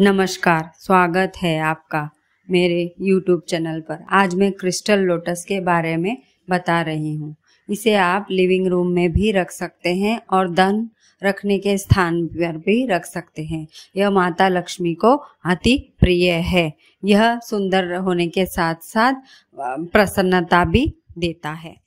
नमस्कार, स्वागत है आपका मेरे YouTube चैनल पर। आज मैं क्रिस्टल लोटस के बारे में बता रही हूँ। इसे आप लिविंग रूम में भी रख सकते हैं और धन रखने के स्थान पर भी रख सकते हैं। यह माता लक्ष्मी को अति प्रिय है। यह सुंदर होने के साथ साथ प्रसन्नता भी देता है।